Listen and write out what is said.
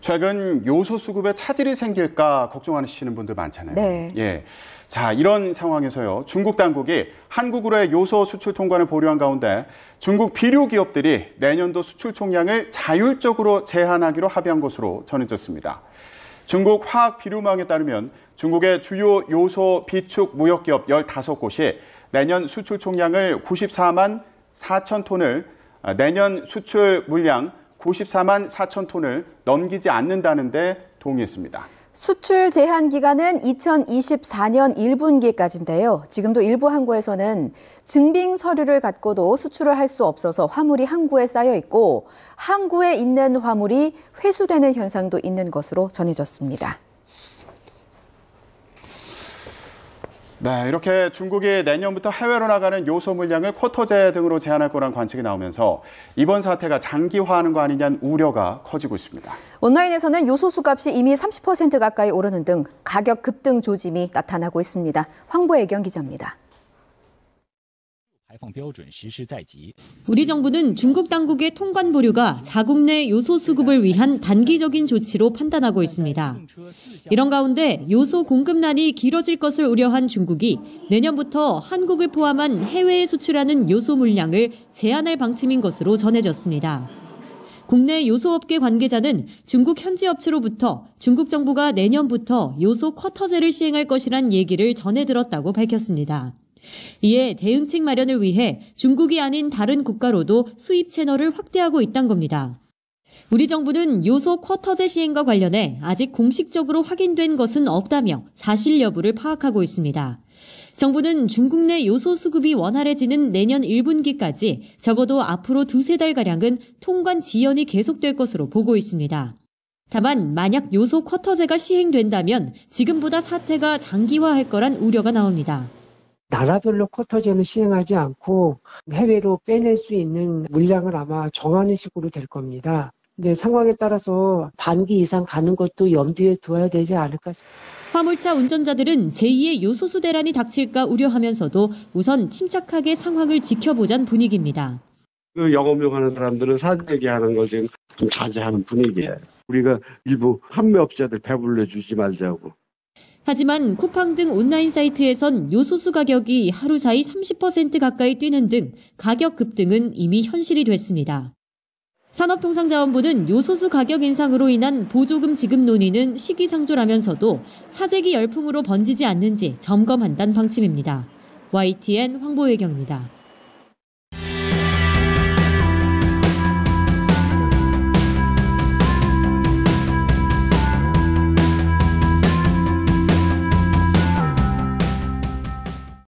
최근 요소 수급에 차질이 생길까 걱정하시는 분들 많잖아요. 네. 예. 자, 이런 상황에서요. 중국 당국이 한국으로의 요소 수출 통관을 보류한 가운데 중국 비료 기업들이 내년도 수출 총량을 자율적으로 제한하기로 합의한 것으로 전해졌습니다. 중국 화학 비료망에 따르면 중국의 주요 요소 비축 무역 기업 15곳이 내년 수출 총량을 94만 4천 톤을 아, 내년 수출 물량 94만 4천 톤을 넘기지 않는다는데 동의했습니다. 수출 제한 기간은 2024년 1분기까지인데요. 지금도 일부 항구에서는 증빙 서류를 갖고도 수출을 할 수 없어서 화물이 항구에 쌓여 있고 항구에 있는 화물이 회수되는 현상도 있는 것으로 전해졌습니다. 네, 이렇게 중국이 내년부터 해외로 나가는 요소 물량을 쿼터제 등으로 제한할 거란 관측이 나오면서 이번 사태가 장기화하는 거 아니냐는 우려가 커지고 있습니다. 온라인에서는 요소수 값이 이미 30% 가까이 오르는 등 가격 급등 조짐이 나타나고 있습니다. 황보혜경 기자입니다. 우리 정부는 중국 당국의 통관 보류가 자국 내 요소 수급을 위한 단기적인 조치로 판단하고 있습니다. 이런 가운데 요소 공급난이 길어질 것을 우려한 중국이 내년부터 한국을 포함한 해외에 수출하는 요소 물량을 제한할 방침인 것으로 전해졌습니다. 국내 요소업계 관계자는 중국 현지 업체로부터 중국 정부가 내년부터 요소 쿼터제를 시행할 것이란 얘기를 전해 들었다고 밝혔습니다. 이에 대응책 마련을 위해 중국이 아닌 다른 국가로도 수입 채널을 확대하고 있단 겁니다. 우리 정부는 요소 쿼터제 시행과 관련해 아직 공식적으로 확인된 것은 없다며 사실 여부를 파악하고 있습니다. 정부는 중국 내 요소 수급이 원활해지는 내년 1분기까지 적어도 앞으로 두세 달가량은 통관 지연이 계속될 것으로 보고 있습니다. 다만 만약 요소 쿼터제가 시행된다면 지금보다 사태가 장기화할 거란 우려가 나옵니다. 나라별로 쿼터제는 시행하지 않고 해외로 빼낼 수 있는 물량을 아마 정하는 식으로 될 겁니다. 근데 상황에 따라서 반기 이상 가는 것도 염두에 두어야 되지 않을까 싶습니다. 화물차 운전자들은 제2의 요소수 대란이 닥칠까 우려하면서도 우선 침착하게 상황을 지켜보자는 분위기입니다. 그 영업용 하는 사람들은 사재기 하는 걸 지금 좀 자제하는 분위기예요. 우리가 일부 판매업자들 배불러 주지 말자고. 하지만 쿠팡 등 온라인 사이트에선 요소수 가격이 하루 사이 30% 가까이 뛰는 등 가격 급등은 이미 현실이 됐습니다. 산업통상자원부는 요소수 가격 인상으로 인한 보조금 지급 논의는 시기상조라면서도 사재기 열풍으로 번지지 않는지 점검한다는 방침입니다. YTN 황보혜경입니다.